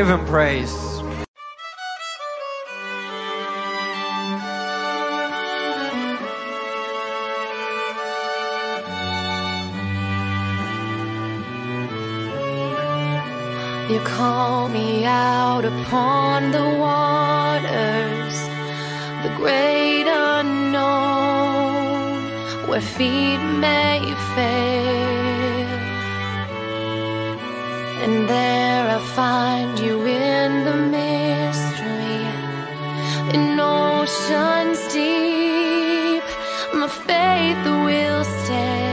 give him praise. My faith will stand.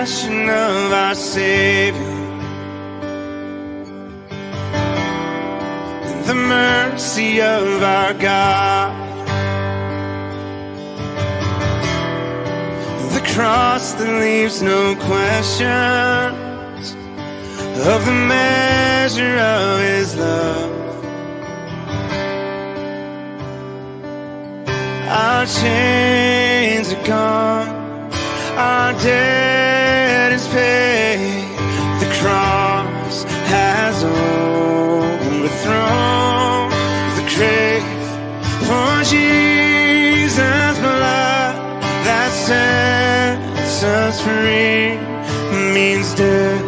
Passion of our Savior, the mercy of our God, the cross that leaves no questions of the measure of his love. Our chains are gone, our is paid. The cross has overthrown the grave for Jesus' blood that sets us free means death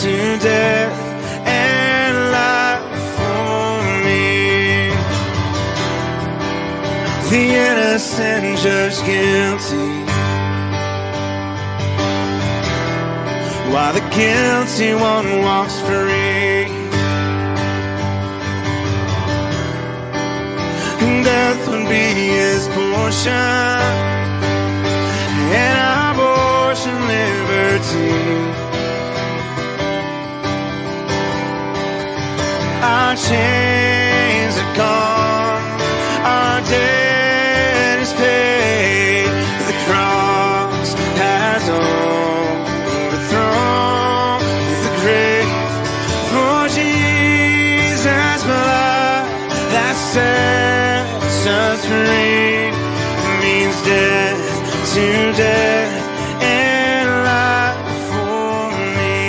to death and life for me. The innocent judged guilty. Guilty one walks free. Death would be his portion. And abortion liberty. Our chains are gone. Our debt is paid. The cross has overthrown death to death and life for me.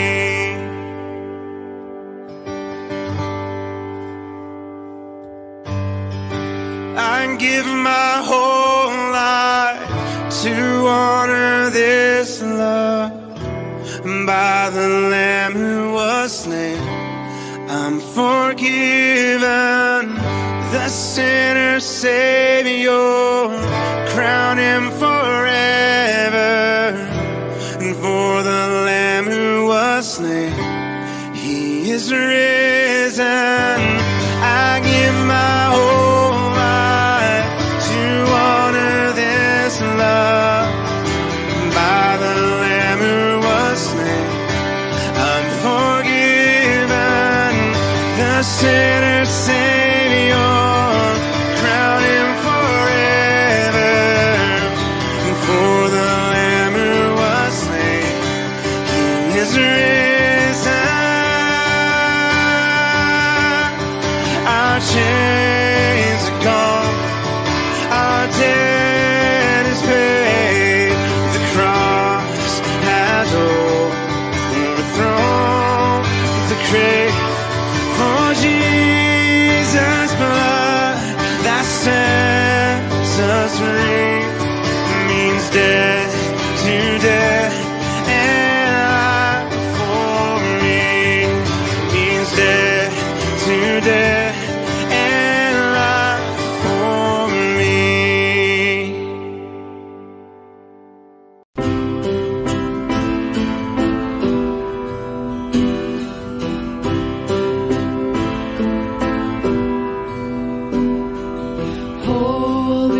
I give my whole life to honor this love by the Lamb who was slain. I'm forgiven, the sinner Savior, crown him forever. And for the Lamb who was slain, he is risen. holy.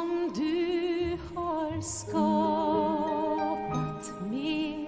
som du har skapat med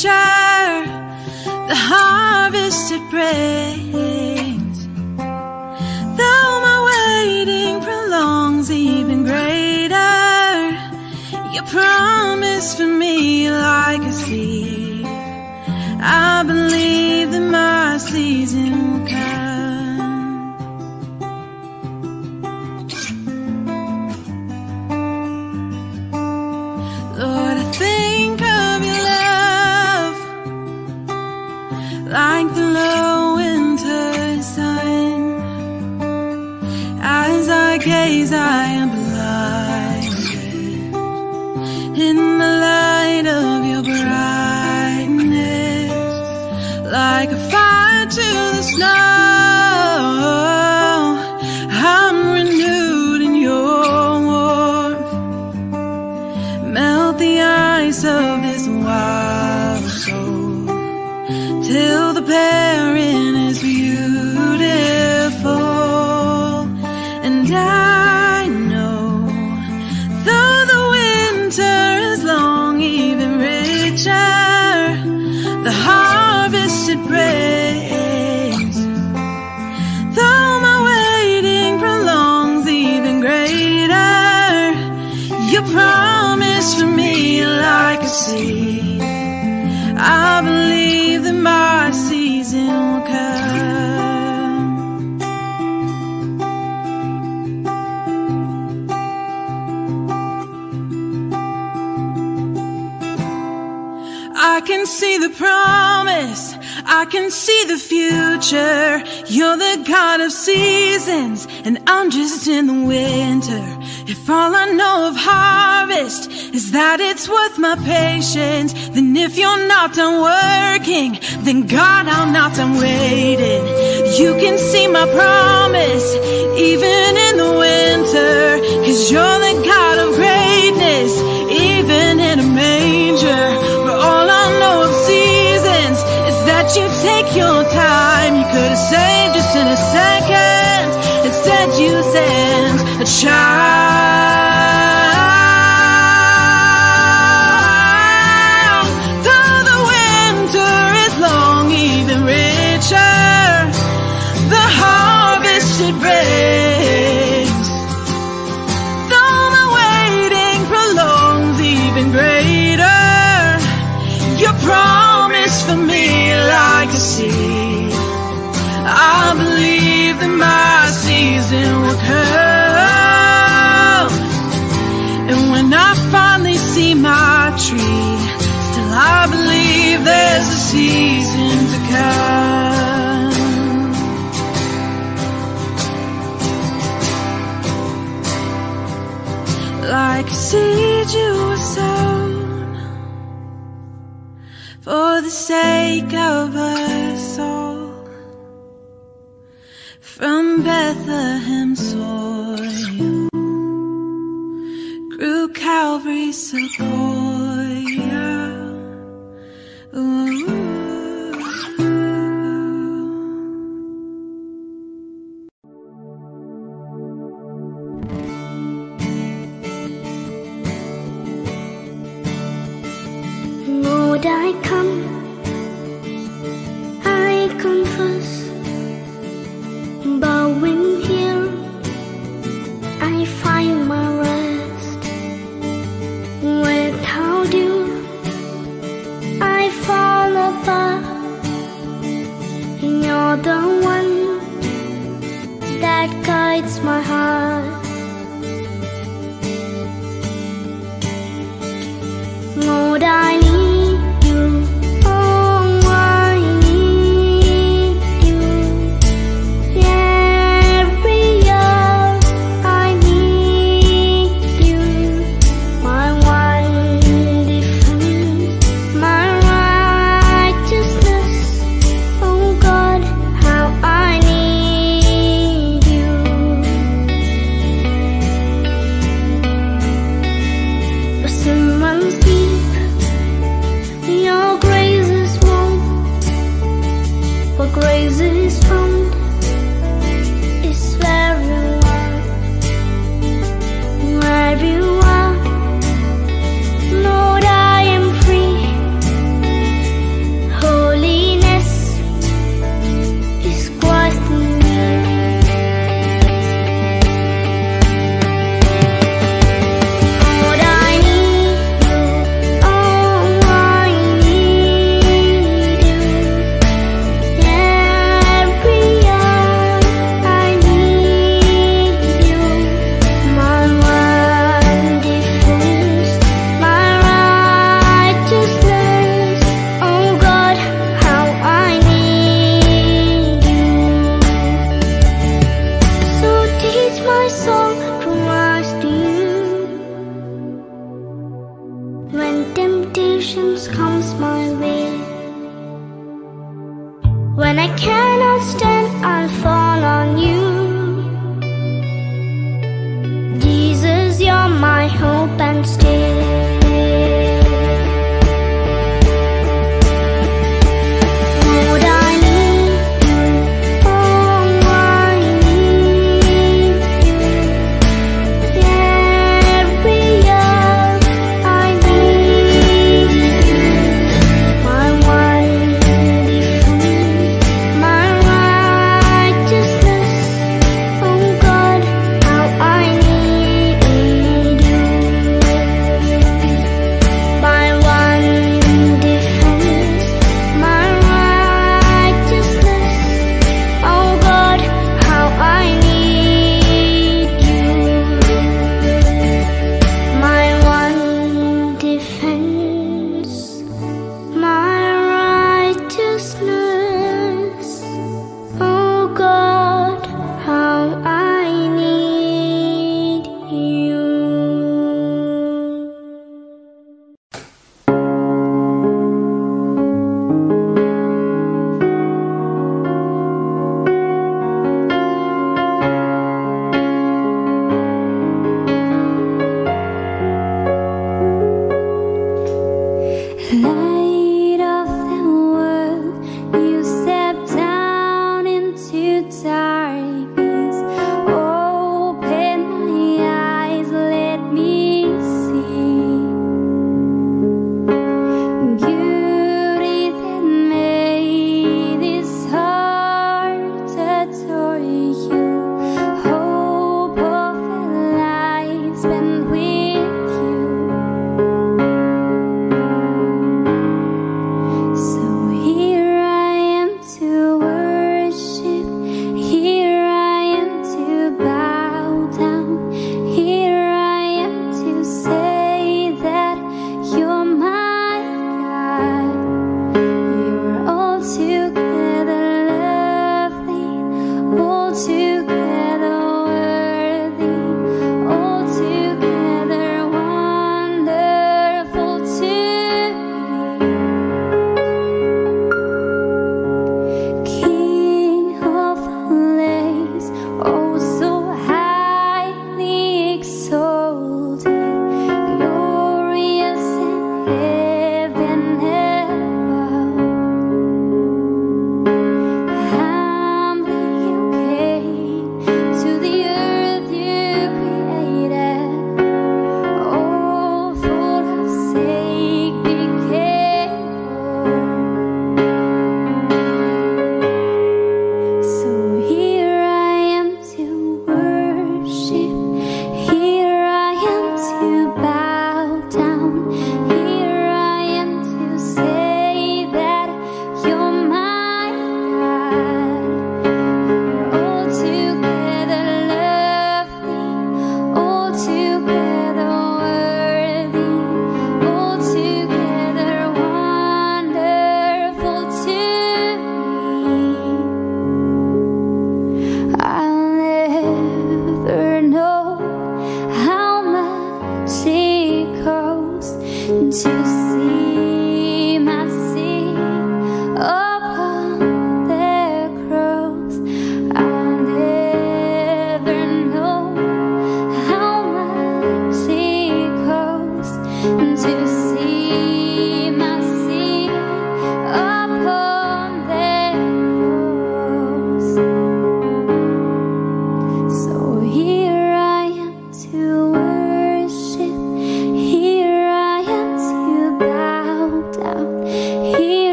treasure the harvest it brings. Though my waiting prolongs even greater, your promise for me like a seed. I believe that my season promise. I can see the future. You're the God of seasons, and I'm just in the winter. If all I know of harvest is that it's worth my patience, then if you're not done working, then God, I'm not done waiting. You can see my promise, even in the winter, cause you're the God of greatness. take your time. You could have saved us in a second. Instead, you sent a child. sake of us soul from Bethlehem soil grew Calvary sequoia. Ooh. I come. 看看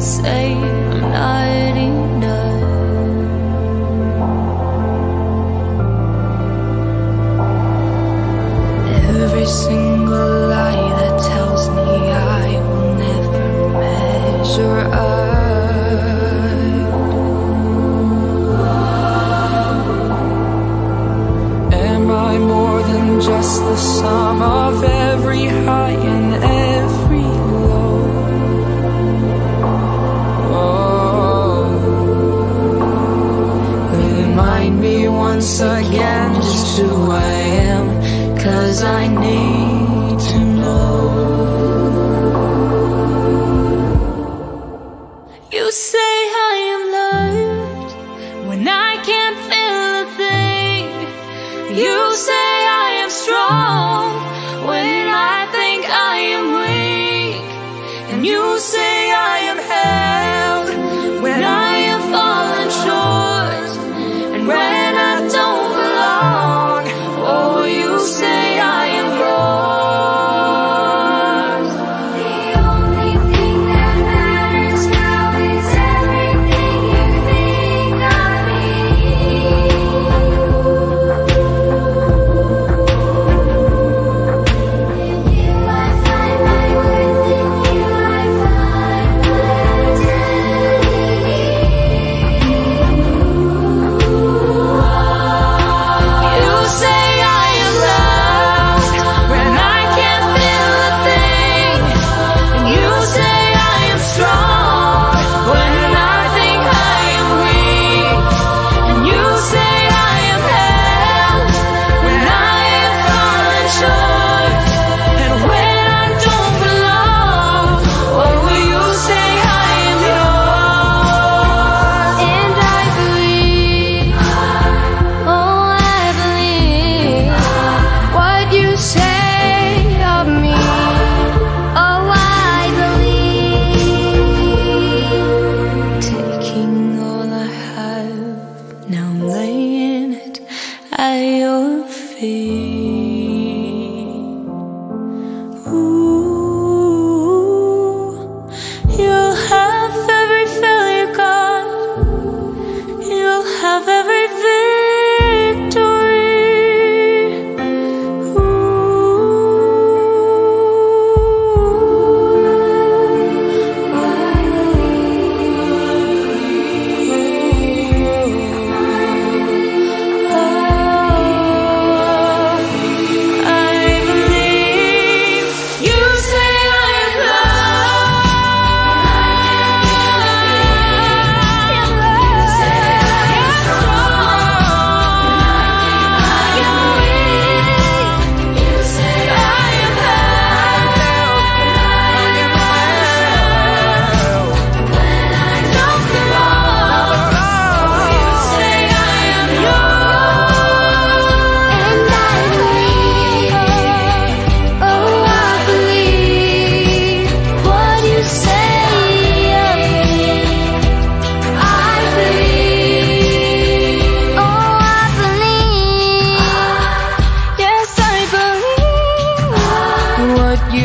say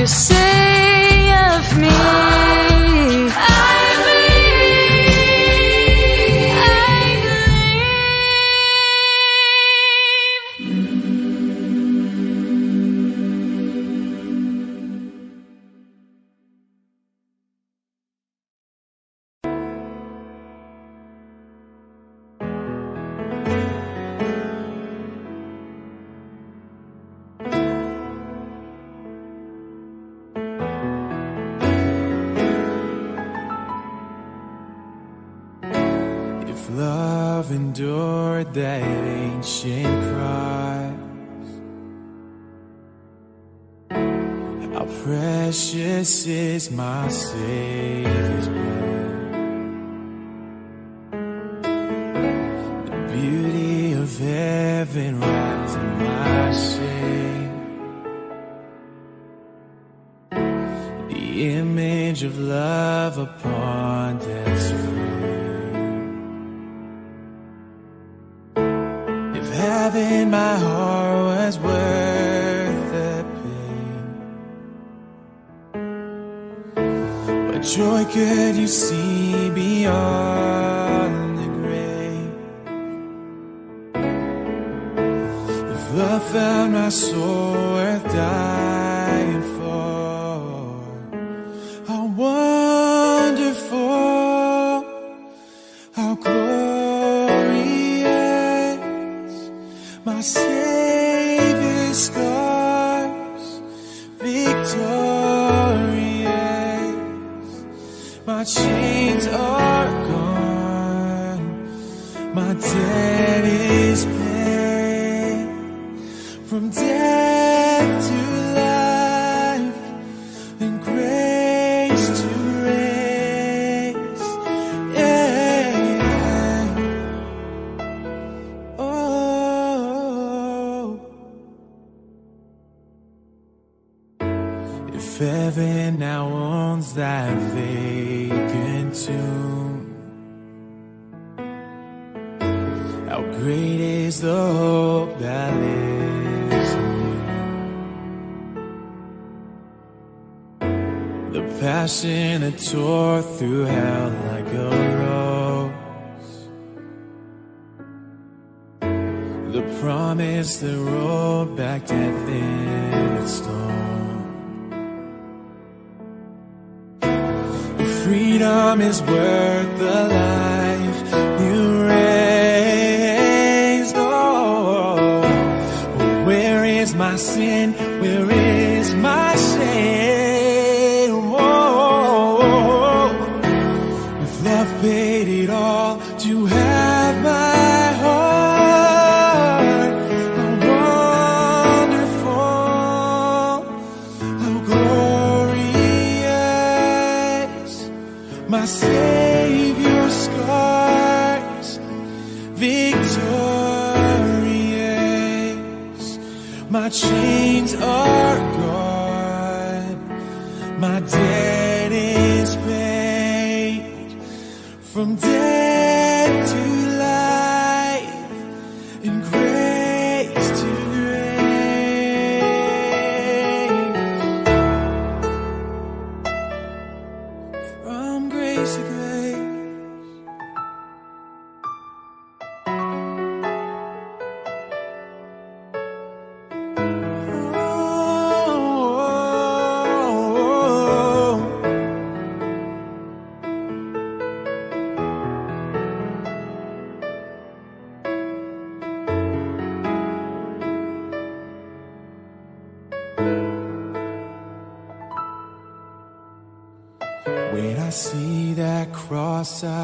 you say my Savior.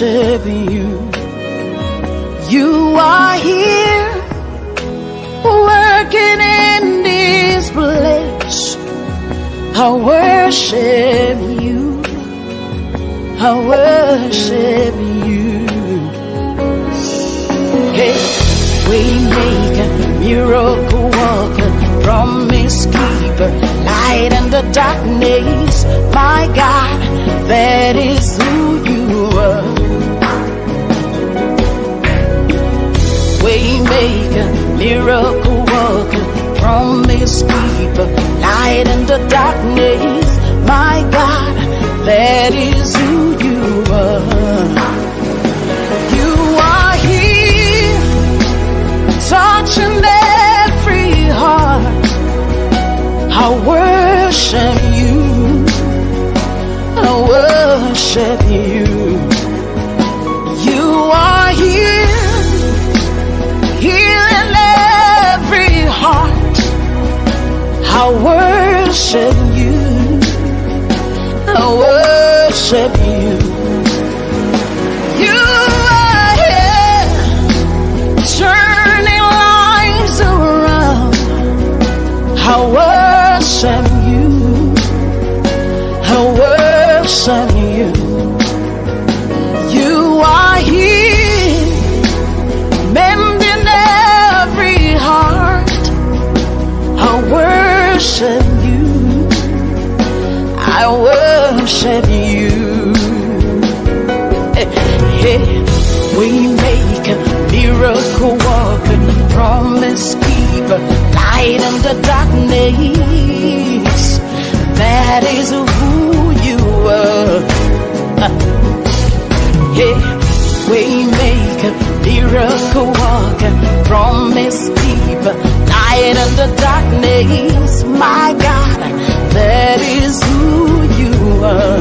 worship you. You are here, working in this place. I worship you. I worship you. Hey, we make a miracle worker, promise keeper, light in the darkness. My God, that is who you are. Way maker miracle worker, promise keeper, light in the darkness. My God, that is who you are. You are here, touching every heart. I worship you. I worship. You I worship you. I worship you. Miracle walking, promise keeper, light in the darkness. That is who you are. Yeah, we make a miracle walking, promise keeper, light in the darkness. My God, that is who you are.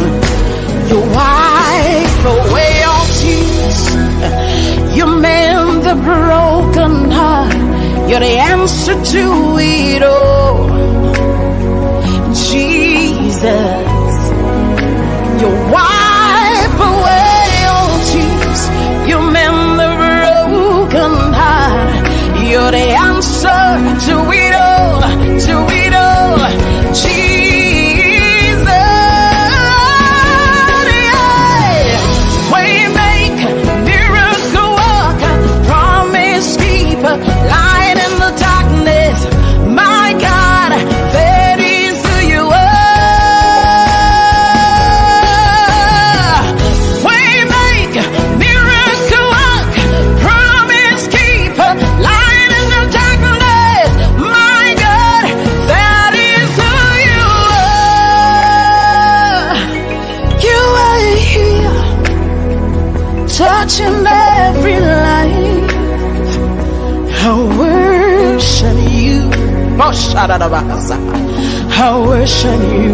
You wipe away all tears. You mend the broken heart. You're the answer to it all. Jesus, you wipe away all tears. You mend the broken heart. You're the answer to it all, to it I worship you.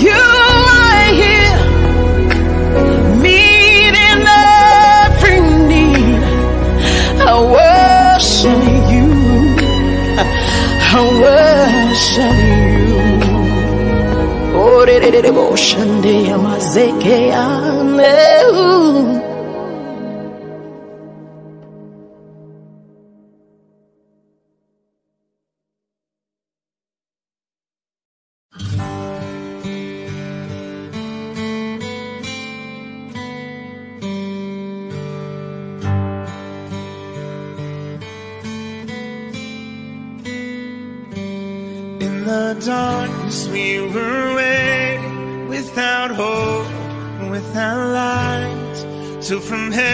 You are here, meeting every need. I worship you. I worship you. Oh, de de de de, till from heaven.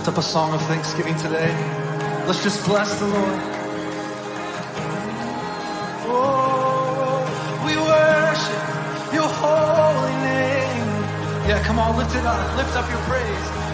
lift up a song of thanksgiving today. Let's just bless the Lord. Oh, we worship your holy name. Yeah, come on, lift it up. Lift up your praise.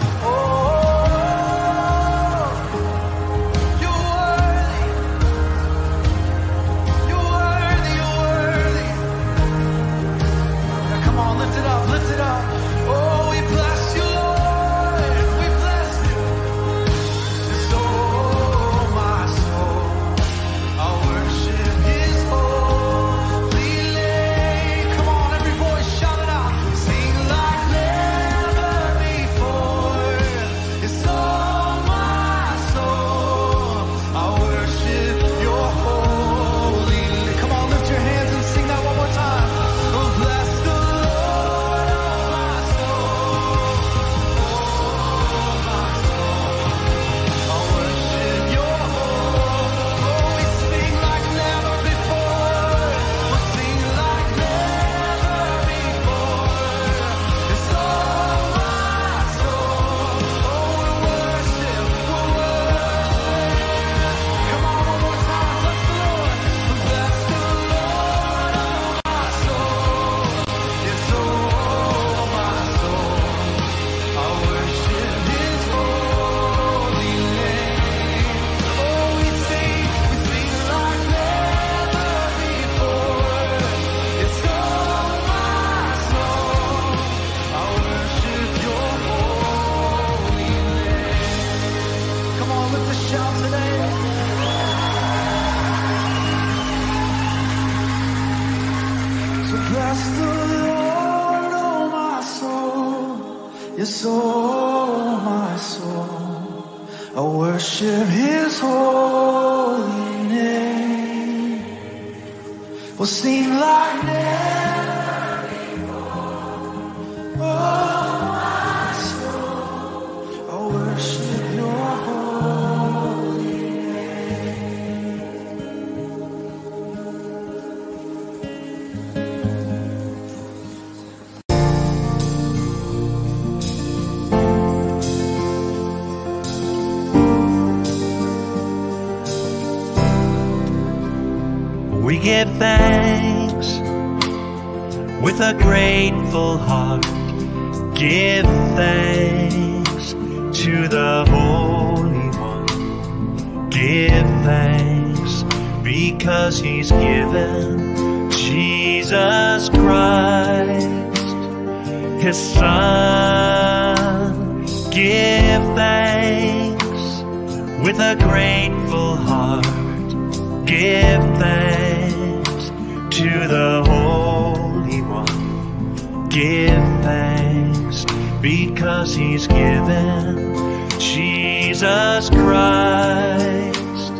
Jesus Christ,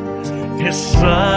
His Son.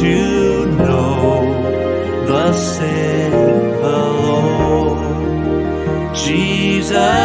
To know the Lord. Jesus,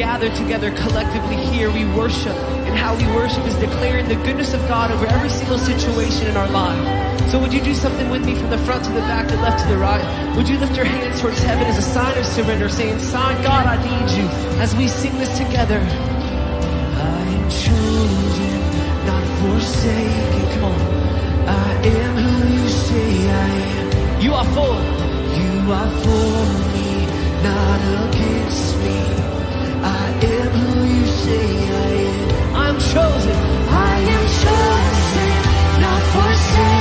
gathered together collectively here, we worship. And how we worship is declaring the goodness of God over every single situation in our life. So would you do something with me from the front to the back, the left to the right? Would you lift your hands towards heaven as a sign of surrender, saying, Sign, God, I need you, as we sing this together. I am chosen, not forsaken. Come on. I am who you say I am. You are for. You are for me, not against me say